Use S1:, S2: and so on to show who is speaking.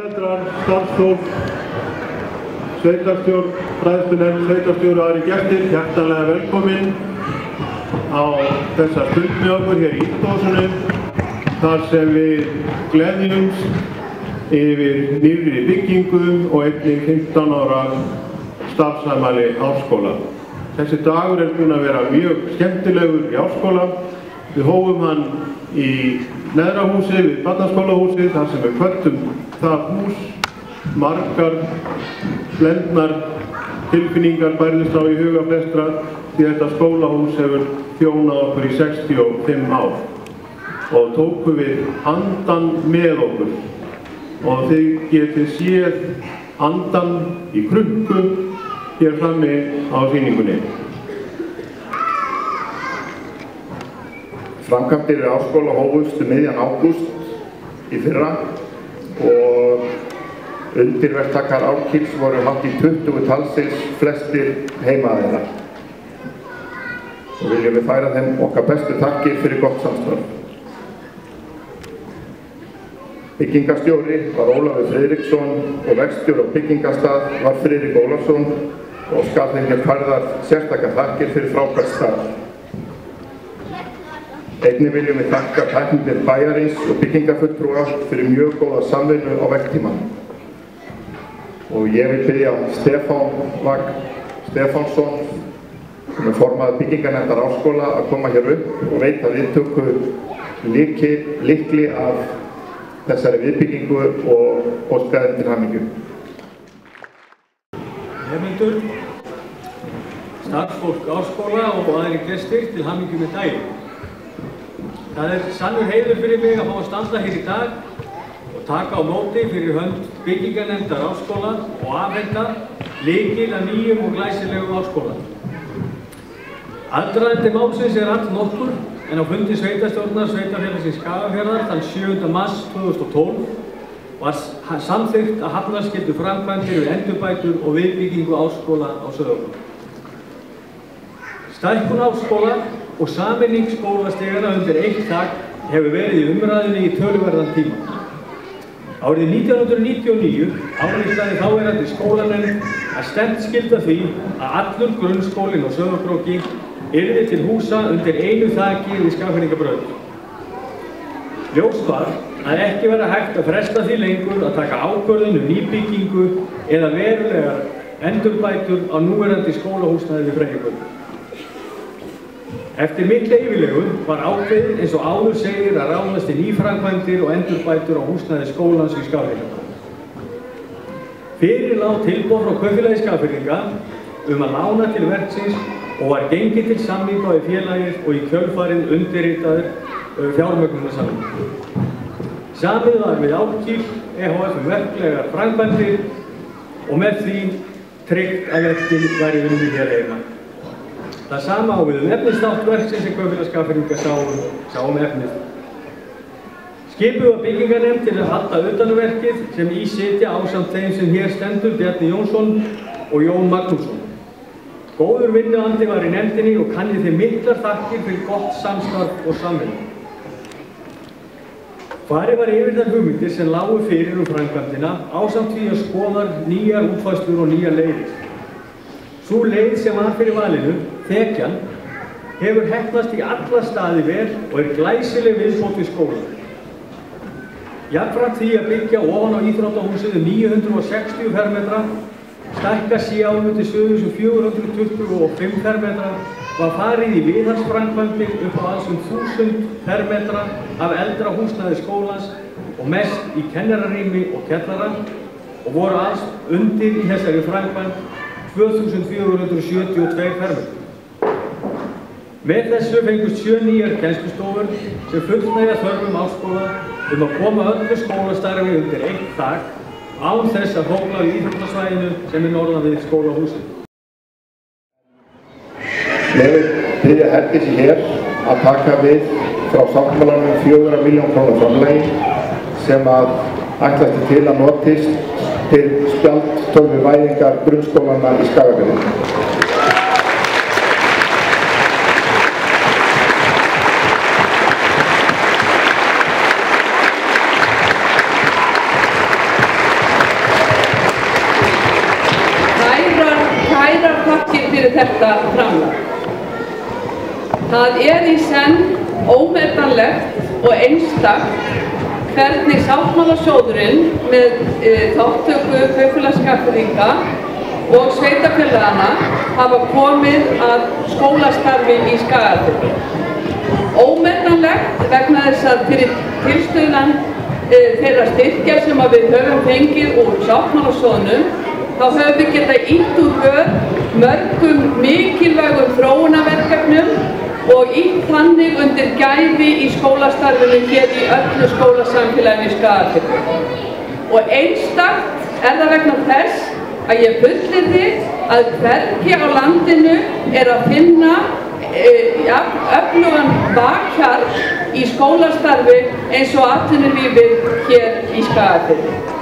S1: Foreldrar, starfsfólk, sveitarstjórn, fræðstunefn, sveitarstjóru aðri gestir, hjertanlega velkomin á þessa stund með okkur hér í Íldósunum þar sem við gleðjumst yfir nýri byggingum og einnig 15 ára starfsamæli áskóla. Þessi dagur er búinn að vera mjög skemmtilegur í áskóla. Við hófum hann í neðra húsi við barnaskólahúsi þar sem við kvöttum það hús. Margar blendnar tilfinningar bærðist á í huga flestra því þetta skólahús hefur þjónað okkur í 65 ár. Og tóku við andan með okkur. Og þið getið séð andan í krukku hér frammi á síningunni.
S2: Framkvæmdir í áskóla hófust um miðjan ágúst í fyrra og undirverktakar Árkíls voru hátt í 20 talsins flestir heimaðina. Og viljum við færa þeim okkar bestu takkir fyrir gott samstörn. Byggingastjóri var Ólafur Fredriksson og vextjóri á byggingastað var Fridrik Ólafsson og skal þeim hér færðar sérstakar takkir fyrir frábært stað. Einnig viljum við þakka tæknir bæjarins og byggingafulltrúa fyrir mjög góða samvinnu á vekktíman. Og ég vil byrja Stefán Vagn Stefánsson, sem er formað bygginganendar áskóla, að koma hér upp og veit að við tökku líki, líkli af þessari viðbyggingu og óskaðin til hamingju.
S3: Nefnendur, starfsfólk áskóla og aðri gestir til hamingju með daginn. Það er sannur heiður fyrir mig að fá að standa hér í dag og taka á móti fyrir hönd byggingarnefndar áskóla og afhenda líkil að nýjum og glæsilegum áskóla. Aðdraðandi málsins er allt nokkur en á fundi sveitastjórnar Sveitafélagsins Skagafjörðar þann 7. mars 2012 var samþygt að hafnarskildu framkvæmdir við endurbætur og viðbyggingu áskóla á Söðurlund. Stækkun áskóla og saminning skólastegana undir eitt þakk hefur verið í umræðinni í töluverðan tíma. Árið 1999 áriðstæði þáverandi skólanefnd að stemt skilda því að allur grunnskólinn á Söðurkróki yrði til húsa undir einu þaki við Skagfirðingabraut. Ljóst var að ekki vera hægt að fresta því lengur að taka ákvörðun um nýbyggingu eða verulegar endurbætur á núverandi skólahúsnaði við Freyjagöld. Eftir mikla yfirlegu var ákveðin eins og áður segir að ráðast í nýframkvæmdir og endurbætur á húsnaði skólans í Skagfirðinga. Fyrir lág tilbóð frá Kaupfélagi Skagfirðinga um að lána til verksins og var gengið til samninga í félagið og í kjölfarið undirritaður fjármögnunarsamning. Samið var við Árkíl, EHF um verklegar framkvæmdir og með því tryggt að verkinn væri unnið hér heima. Það sama á við um efnistátt verksins sem Kaupfélagskafringa sáum, sáum efnið. Skipuð var byggingarnefnd til að halda utanverkið sem í sitja ásamt þeim sem hér stendur Bjarni Jónsson og Jón Magnússon. Góður vinnuandi var í nefndinni og kannið þeim miklar þakkir fyrir gott samstarf og samvinni. Farið var yfir þær hugmyndir sem lágu fyrir um framkvæmdina ásamt því að skoðar nýjar útfæslur og nýjar leiðir. Svo leið sem var fyrir valinu, þekjan, hefur hefnast í alla staði vel og er glæsileg viðbót við skólan. Jafnframt því að byggja ofan á Íþróttahúsið um 960 fermetra, stækka síánu til 7425 fermetra, var farið í viðhalsframkvæmdir upp á alls um 1000 fermetra af eldra húsnaði skólans og mest í kennararými og kellara og voru alls undir í þessari framkvæmd 2472 fermetrar. Með þessu fengust sjö nýjar kennslustofur sem fullnægja þörfum áskóla um að koma öllu skólastarfi undir eitt þak án þess að hóla í íþróttasvæðinu sem er norðan við skólahúsið.
S2: Ég vil byrja Herdísi hér að taka við frá sáttmálanum 4 miljón krónar framlegi sem að ætlast til að notist til spjaldtölvu væðingar grunnskólana í Skagafjörði.
S4: Fyrir þetta framlag. Það er í senn ómetanlegt og einstakt hvernig sáttmálasjóðurinn með e, þáttöku kaupfélagskapurringa og sveitafélagana hafa komið að skólastarfi í Skagafjörði. Ómetanlegt vegna þess að fyrir tilstöðan e, þeirra styrkja sem við höfum fengið úr sáttmálasjóðunum þá höfum við getað ítt úr vör mörgum mikilvægum þróunaverkefnum og ítt þannig undir gæði í skólastarfinu hér í öllu skólasamfélaginu í Skagafjörðu. Og einstakt er það vegna þess að ég fullirði að hverki á landinu er að finna e, ja, öflugan bakhjarl í skólastarfi eins og atvinnulífið hér í Skagafjörðu.